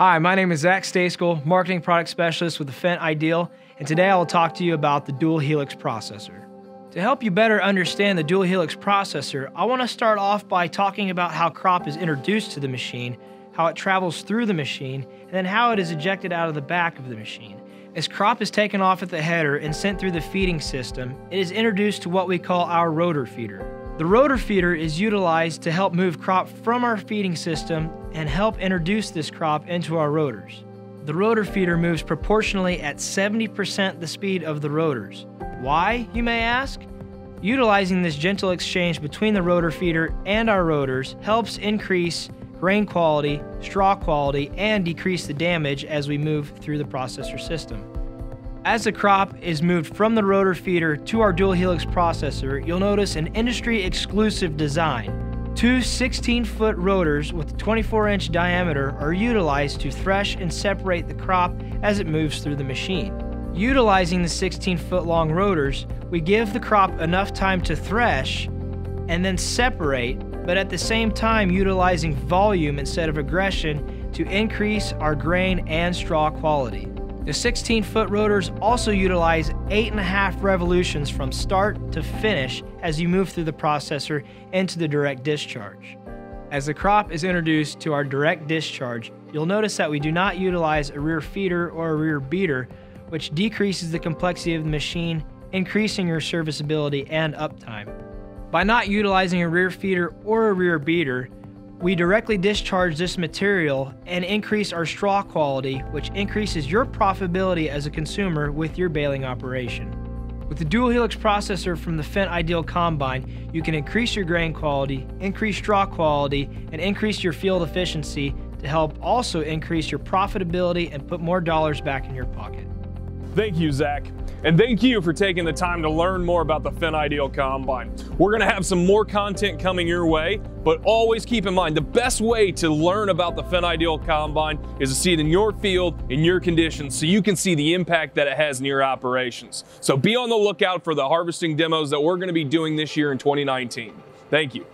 Hi, my name is Zach Stejskal, Marketing Product Specialist with the Fendt Ideal, and today I will talk to you about the Dual Helix processor. To help you better understand the Dual Helix processor, I want to start off by talking about how crop is introduced to the machine, how it travels through the machine, and then how it is ejected out of the back of the machine. As crop is taken off at the header and sent through the feeding system, it is introduced to what we call our rotor feeder. The rotor feeder is utilized to help move crop from our feeding system and help introduce this crop into our rotors. The rotor feeder moves proportionally at 70% the speed of the rotors. Why, you may ask? Utilizing this gentle exchange between the rotor feeder and our rotors helps increase grain quality, straw quality, and decrease the damage as we move through the processor system. As the crop is moved from the rotor feeder to our dual helix processor, you'll notice an industry exclusive design. Two 16-foot rotors with 24-inch diameter are utilized to thresh and separate the crop as it moves through the machine. Utilizing the 16-foot long rotors, we give the crop enough time to thresh and then separate, but at the same time utilizing volume instead of aggression to increase our grain and straw quality. The 16 foot rotors also utilize 8.5 revolutions from start to finish as you move through the processor into the direct discharge. As the crop is introduced to our direct discharge, you'll notice that we do not utilize a rear feeder or a rear beater, which decreases the complexity of the machine, increasing your serviceability and uptime. By not utilizing a rear feeder or a rear beater, we directly discharge this material and increase our straw quality, which increases your profitability as a consumer with your baling operation. With the dual helix processor from the Fendt Ideal Combine, you can increase your grain quality, increase straw quality, and increase your field efficiency to help also increase your profitability and put more dollars back in your pocket. Thank you, Zach. And thank you for taking the time to learn more about the Fendt Ideal Combine. We're gonna have some more content coming your way, but always keep in mind, the best way to learn about the Fendt Ideal Combine is to see it in your field, in your conditions, so you can see the impact that it has in your operations. So be on the lookout for the harvesting demos that we're gonna be doing this year in 2019. Thank you.